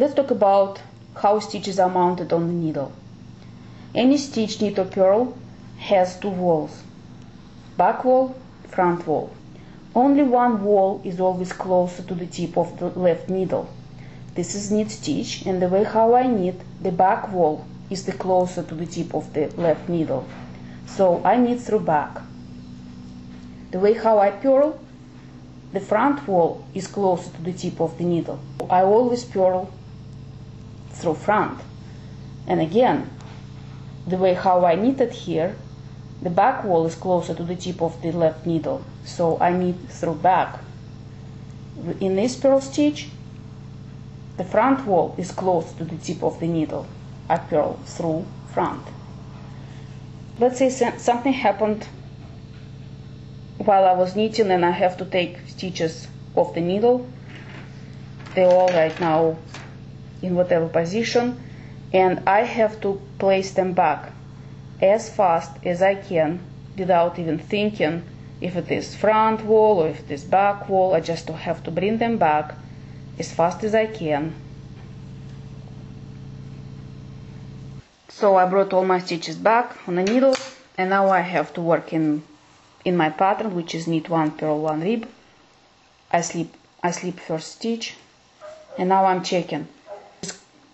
Let's talk about how stitches are mounted on the needle. Any stitch knit or purl has two walls, back wall, front wall. Only one wall is always closer to the tip of the left needle. This is knit stitch and the way how I knit, the back wall is the closer to the tip of the left needle. So I knit through back. The way how I purl, the front wall is closer to the tip of the needle. I always purl through front. And again, the way how I knitted here, the back wall is closer to the tip of the left needle, so I knit through back. In this purl stitch, the front wall is close to the tip of the needle. I purl through front. Let's say something happened while I was knitting and I have to take stitches off the needle. They're all right now in whatever position and I have to place them back as fast as I can without even thinking if it is front wall or if it is back wall. I just have to bring them back as fast as I can. So I brought all my stitches back on the needle and now I have to work in in my pattern which is knit one purl one rib. I slip I slip first stitch and now I'm checking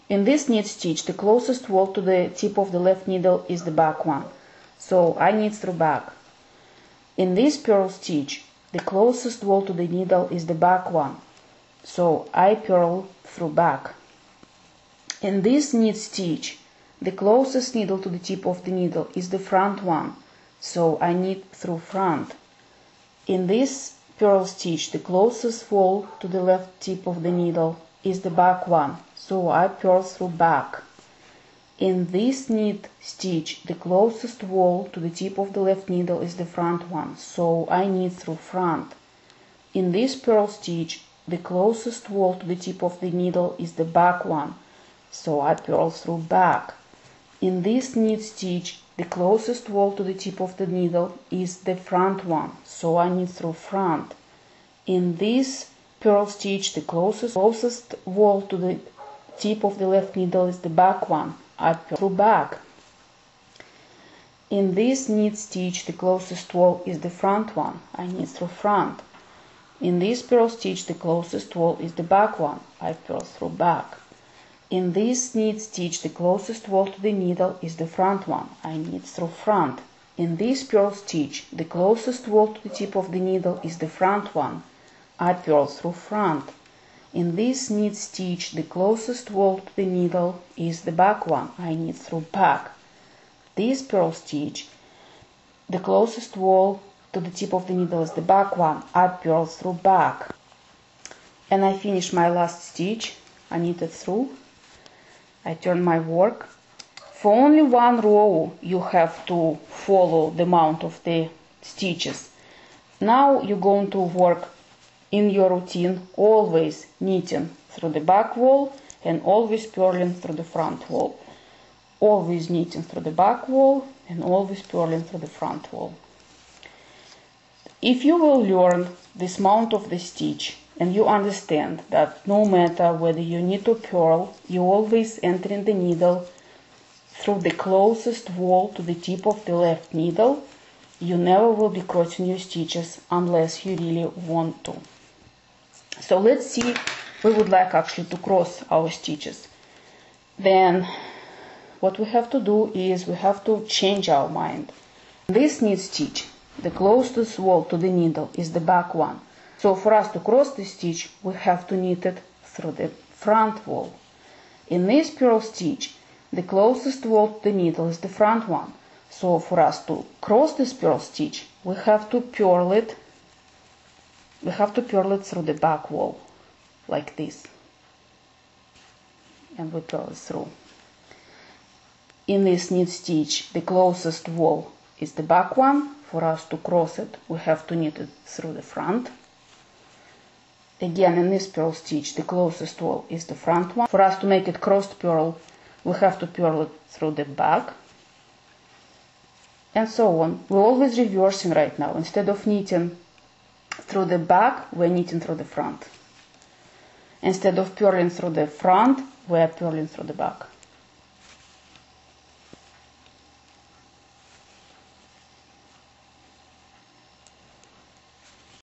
in this knit stitch, the closest wall to the tip of the left needle is the back one, so I knit through back. In this purl stitch, the closest wall to the needle is the back one, so I purl through back. In this knit stitch, the closest needle to the tip of the needle is the front one, so I knit through front. In this purl stitch, the closest wall to the left tip of the needle is the back one, so I purl through back. In this knit stitch, the closest wall to the tip of the left needle is the front one, so I knit through front. In this purl stitch, the closest wall to the tip of the needle is the back one, so I purl through back. In this knit stitch, the closest wall to the tip of the needle is the front one, so I knit through front. In this purl stitch, the closest, closest wall to the tip of the left needle is the back one. I purl through back. In this knit stitch, the closest wall is the front one. I knit through front. In this purl stitch, the closest wall is the back one. I purl through back. In this knit stitch, the closest wall to the needle is the front one. I knit through front. In this purl stitch, the closest wall to the tip of the needle is the front one. I purl through front. In this knit stitch, the closest wall to the needle is the back one. I knit through back. This purl stitch, the closest wall to the tip of the needle is the back one. I purl through back. And I finish my last stitch. I knitted through. I turn my work. For only one row you have to follow the amount of the stitches. Now you're going to work in your routine always knitting through the back wall and always purling through the front wall. Always knitting through the back wall and always purling through the front wall. If you will learn this mount of the stitch and you understand that no matter whether you knit to purl, you always entering the needle through the closest wall to the tip of the left needle, you never will be crossing your stitches unless you really want to. So let's see, we would like actually to cross our stitches. Then what we have to do is we have to change our mind. This knit stitch, the closest wall to the needle is the back one. So for us to cross the stitch, we have to knit it through the front wall. In this purl stitch, the closest wall to the needle is the front one. So for us to cross this purl stitch, we have to purl it we have to purl it through the back wall like this. And we purl it through. In this knit stitch the closest wall is the back one. For us to cross it we have to knit it through the front. Again in this purl stitch the closest wall is the front one. For us to make it crossed purl we have to purl it through the back. And so on. We're always reversing right now. Instead of knitting through the back, we're knitting through the front. instead of purling through the front we are purling through the back